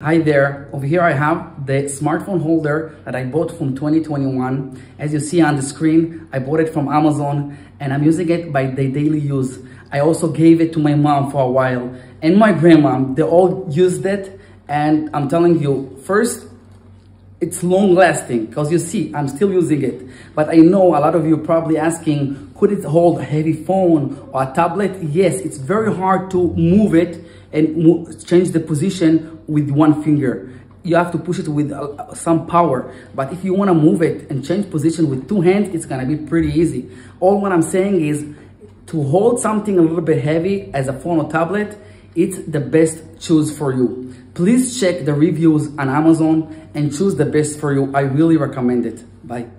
Hi there, over here I have the smartphone holder that I bought from 2021. As you see on the screen, I bought it from Amazon and I'm using it by the daily use. I also gave it to my mom for a while and my grandma, they all used it and I'm telling you, first, it's long lasting because you see, I'm still using it. But I know a lot of you probably asking, could it hold a heavy phone or a tablet? Yes, it's very hard to move it and change the position with one finger. You have to push it with uh, some power. But if you want to move it and change position with two hands, it's going to be pretty easy. All what I'm saying is to hold something a little bit heavy as a phone or tablet, it's the best choose for you. Please check the reviews on Amazon and choose the best for you. I really recommend it. Bye.